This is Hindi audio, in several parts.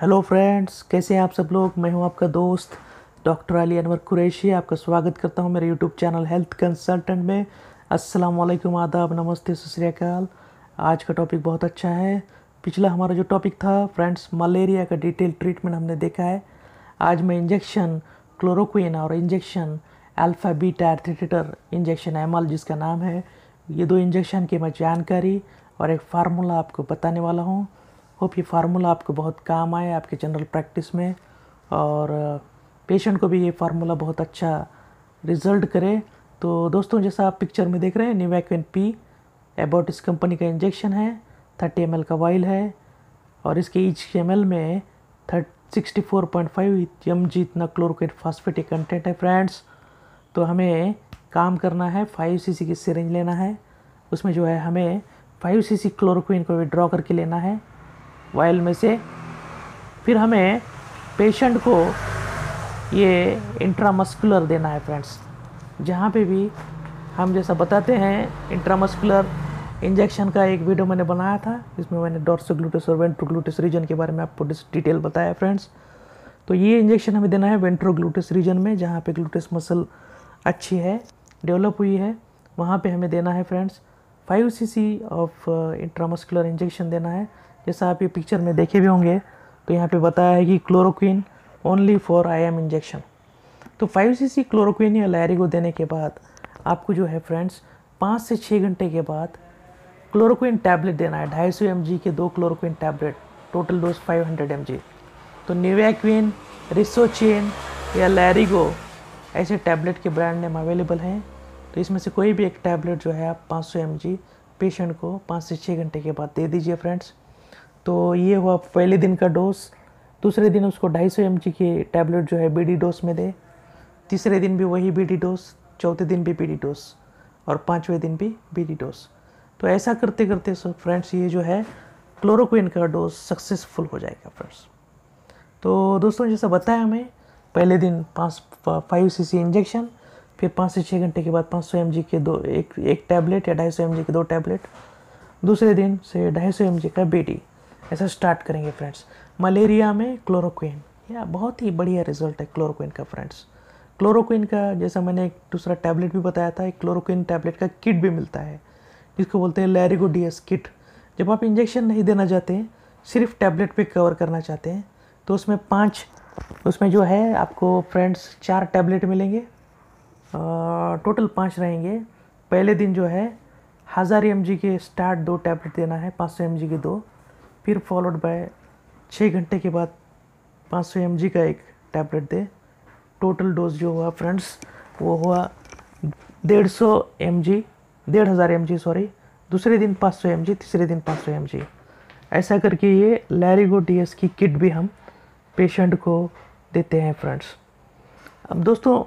हेलो फ्रेंड्स, कैसे हैं आप सब लोग? मैं हूँ आपका दोस्त, डॉक्टर अली अनवर कुरैशी। आपका स्वागत करता हूँ मेरे यूट्यूब चैनल हेल्थ कंसल्टेंट में। अस्सलाम वालेकुम आदाब, नमस्ते सत आज का टॉपिक बहुत अच्छा है। पिछला हमारा जो टॉपिक था, फ्रेंड्स, मलेरिया का डिटेल ट्रीटमेंट हमने देखा है। आज मैं इंजेक्शन, क्लोरोक्विन और इंजेक्शन, अल्फ़ा, बीटा एर्थेटेटर इंजेक्शन, एमल जिसका नाम है, ये दो इंजेक्शन की मैं जानकारी और एक फार्मूला आपको बताने वाला हूँ। होप ये फार्मूला आपको बहुत काम आए आपके जनरल प्रैक्टिस में और पेशेंट को भी ये फार्मूला बहुत अच्छा रिज़ल्ट करे। तो दोस्तों, जैसा आप पिक्चर में देख रहे हैं निवैक्विन पी एबॉट इस कंपनी का इंजेक्शन है थर्टी एम का वाइल है और इसके ईच एम में thirty sixty four point five M G इतना क्लोरोक्विन फास्फेटिक कंटेंट है फ्रेंड्स तो हमें काम करना है फाइव सी की सिरेंज लेना है। उसमें जो है, हमें फाइव सी सी क्लोरोक्विन को विड्रॉ करके लेना है। वायल में से फिर हमें पेशेंट को ये इंट्रामस्कुलर देना है फ्रेंड्स जहाँ पे भी हम जैसा बताते हैं इंट्रामस्कुलर इंजेक्शन का एक वीडियो मैंने बनाया था इसमें मैंने डॉर्सोग्लूटस और वेंट्रोग्लूटस रीजन के बारे में आपको डिटेल बताया फ्रेंड्स तो ये इंजेक्शन हमें देना है वेंट्रोग्लूटस रीजन में, जहाँ पे ग्लूटस मसल अच्छी है डेवलप हुई है। वहाँ पे हमें देना है friends five C of intramuscular injection देना है। जैसा आप ये पिक्चर में देखे भी होंगे तो यहाँ पे बताया है कि chloroquine only for I M injection तो फाइव सी सी क्लोरोक्विन या लैरिगो देने के बाद, आपको जो है फ्रेंड्स पाँच से छः घंटे के बाद क्लोरोक्विन टैबलेट देना है। ढाई सौ एम के दो chloroquine tablet total dose five hundred M तो निवैक्विन रिसोचिन या लैरिगो ऐसे टैबलेट के ब्रांड नेम अवेलेबल हैं। तो इसमें से कोई भी एक टैबलेट जो है, आप 500 सौ पेशेंट को पाँच से छः घंटे के बाद दे दीजिए फ्रेंड्स तो ये हुआ पहले दिन का डोज, दूसरे दिन उसको ढाई सौ एम जी की टैबलेट जो है बी डी डोज में दे। तीसरे दिन भी वही बी डी डोज चौथे दिन भी बी डी डोज और पाँचवें दिन भी बी डी डोज तो ऐसा करते करते सो फ्रेंड्स ये जो है क्लोरोक्विन का डोज सक्सेसफुल हो जाएगा फ्रेंड्स तो दोस्तों, जैसा बताया हमें पहले दिन पाँच फाइव सी सी इंजेक्शन फिर पाँच से छः घंटे के बाद पाँच सौ एम जी के दो, एक एक टैबलेट या ढाई सौ एम जी के दो टैबलेट दूसरे दिन से ढाई सौ एम जी का बेटी ऐसा स्टार्ट करेंगे फ्रेंड्स मलेरिया में क्लोरोक्विन या बहुत ही बढ़िया रिज़ल्ट है क्लोरोक्विन का फ्रेंड्स क्लोरोक्विन का, जैसा मैंने एक दूसरा टैबलेट भी बताया था, एक क्लोरोक्विन टैबलेट का किट भी मिलता है, जिसको बोलते हैं लैरिगोडियस किट जब आप इंजेक्शन नहीं देना चाहते हैं सिर्फ़ टैबलेट पे कवर करना चाहते हैं तो उसमें पाँच, उसमें जो है आपको फ्रेंड्स चार टैबलेट मिलेंगे. टोटल पाँच रहेंगे. पहले दिन जो है, हज़ार एम के स्टार्ट दो टैबलेट देना है, पाँच सौ एम के दो. फिर फॉलोड बाय छः घंटे के बाद 500 सौ एम का एक टैबलेट दे। टोटल डोज जो हुआ फ्रेंड्स वो हुआ डेढ़ सौ एम जी डेढ़ हज़ार एम जी सॉरी दूसरे दिन 500 सौ एम जी तीसरे दिन 500 सौ एम जी ऐसा करके ये लैरिगो डीएस की किट भी हम पेशेंट को देते हैं फ्रेंड्स अब दोस्तों,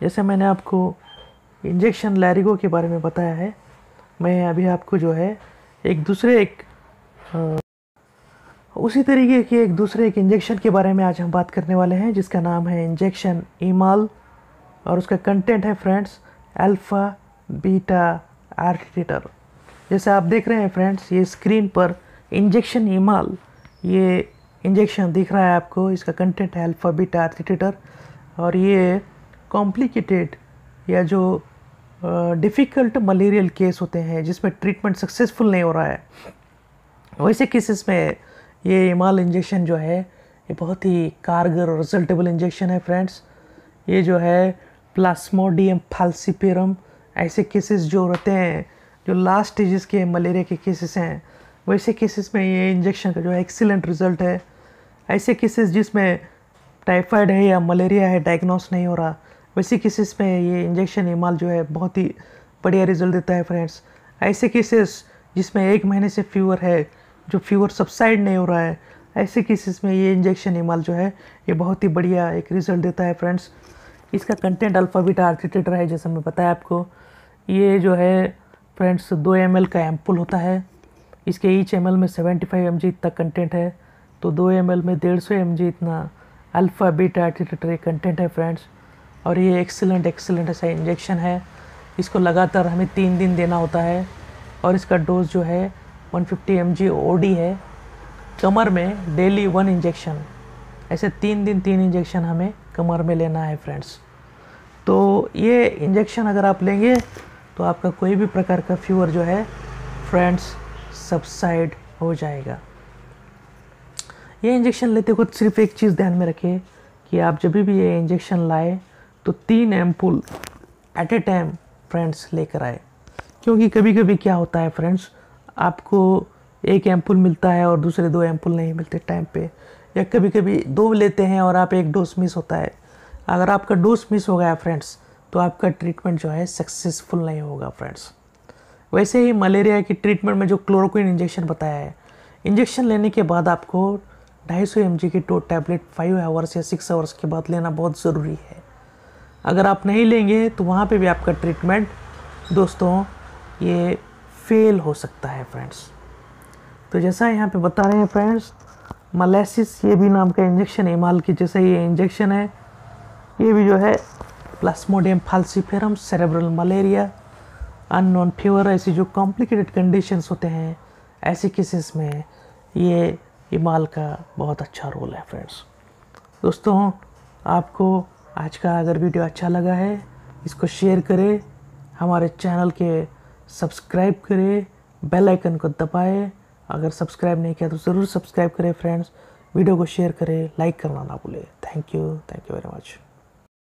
जैसे मैंने आपको इंजेक्शन लैरिगो के बारे में बताया है, मैं अभी आपको जो है एक दूसरे एक उसी तरीके के एक दूसरे एक इंजेक्शन के बारे में आज हम बात करने वाले हैं, जिसका नाम है इंजेक्शन ईमाल और उसका कंटेंट है फ्रेंड्स अल्फ़ा बीटा आर्टिटेटर जैसे आप देख रहे हैं फ्रेंड्स ये स्क्रीन पर इंजेक्शन ईमाल ये इंजेक्शन दिख रहा है आपको, इसका कंटेंट है अल्फ़ा बीटा आर्टिटेटर और ये कॉम्प्लिकेटेड या जो डिफ़िकल्ट मलेरियल केस होते हैं, जिसमें ट्रीटमेंट सक्सेसफुल नहीं हो रहा है, वैसे केसेस में ये इमाल इंजेक्शन जो है, ये बहुत ही कारगर और रिजल्टेबल इंजेक्शन है फ्रेंड्स। ये जो है प्लास्मोडियम फालसीपेरम, ऐसे केसेस जो रहते हैं, जो लास्ट स्टेजेस के मलेरिया के केसेस हैं, वैसे केसेस में ये इंजेक्शन का जो है एक्सीलेंट रिज़ल्ट है। ऐसे केसेस जिसमें टाइफाइड है या मलेरिया है, डायग्नोस नहीं हो रहा, वैसे केसेस में ये इंजेक्शन, इमाल जो है बहुत ही बढ़िया रिज़ल्ट देता है फ्रेंड्स। ऐसे केसेस जिसमें एक महीने से फीवर है जो फीवर सब्साइड नहीं हो रहा है, ऐसे केसेस में ये इंजेक्शन इमाल जो है, ये बहुत ही बढ़िया एक रिज़ल्ट देता है फ्रेंड्स इसका कंटेंट अल्फ़ाबीटा आर्थिटेटर है जैसे मैं बताया आपको. ये जो है फ्रेंड्स दो एमएल का एम्पुल होता है. इसके ईच एमएल में 75 फाइव तक कंटेंट है. तो दो एम में डेढ़ सौ इतना अल्फ़ा बीटा आर्टिटेटर कंटेंट है फ्रेंड्स और ये एक्सीलेंट एक्सीलेंट ऐसा इंजेक्शन है. इसको लगातार हमें तीन दिन देना होता है. और इसका डोज जो है 150 फिफ्टी एम है। कमर में डेली वन इंजेक्शन ऐसे तीन दिन तीन इंजेक्शन हमें कमर में लेना है फ्रेंड्स तो ये इंजेक्शन अगर आप लेंगे तो आपका कोई भी प्रकार का फीवर जो है फ्रेंड्स सबसाइड हो जाएगा। ये इंजेक्शन लेते वक्त सिर्फ़ एक चीज़ ध्यान में रखें कि आप जब भी ये इंजेक्शन लाए तो तीन ampoule at a time friends लेकर आए। क्योंकि कभी कभी क्या होता है फ्रेंड्स आपको एक एम्पुल मिलता है और दूसरे दो एम्पुल नहीं मिलते टाइम पे। या कभी कभी दो लेते हैं और आप एक डोज मिस होता है। अगर आपका डोज मिस हो गया फ्रेंड्स तो आपका ट्रीटमेंट जो है सक्सेसफुल नहीं होगा फ्रेंड्स वैसे ही मलेरिया की ट्रीटमेंट में जो क्लोरोक्विन इंजेक्शन बताया है इंजेक्शन लेने के बाद आपको 250 सौ एम की टो टैबलेट फाइव आवर्स या सिक्स आवर्स के बाद लेना बहुत ज़रूरी है। अगर आप नहीं लेंगे तो वहाँ पे भी आपका ट्रीटमेंट दोस्तों, ये फेल हो सकता है फ्रेंड्स तो जैसा यहाँ पे बता रहे हैं फ्रेंड्स मलेसिस ये भी नाम का इंजेक्शन है माल की जैसा ये इंजेक्शन है, ये भी जो है Plasmodium falciparum cerebral malaria unknown fever ऐसी जो कॉम्प्लिकेटेड कंडीशंस होते हैं, ऐसे केसेस में ये इमाल का बहुत अच्छा रोल है फ्रेंड्स दोस्तों, आपको आज का अगर वीडियो अच्छा लगा है, इसको शेयर करें, हमारे चैनल के सब्सक्राइब करें, बेल आइकन को दबाएँ। अगर सब्सक्राइब नहीं किया तो ज़रूर सब्सक्राइब करें फ्रेंड्स वीडियो को शेयर करें लाइक करना ना भूलें। Thank you thank you very much